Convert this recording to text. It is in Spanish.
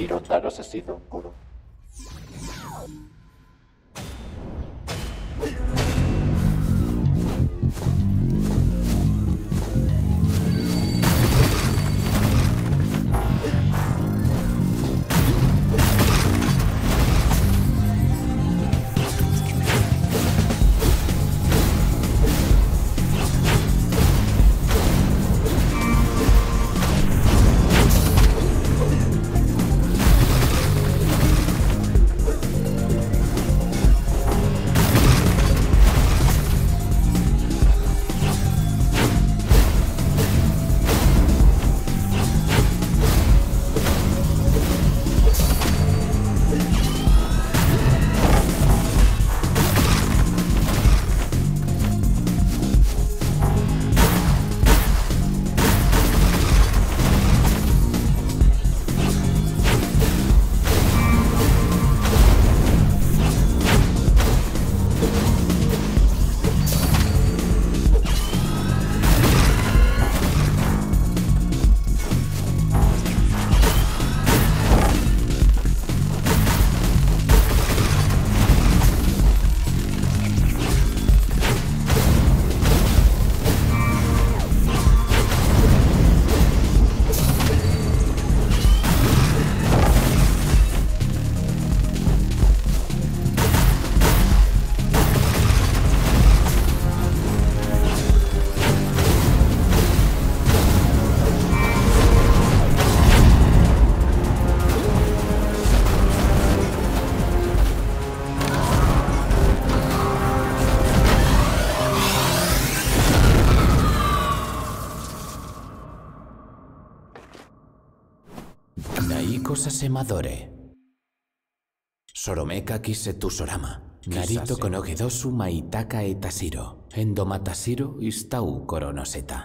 Tiro Taro Sesido Kuro. Naiko Sasemadore. Soromeka Kisetusorama. Narito Konogedosu Maitaka Etasiro. Endomatasiro Istau Koronoseta.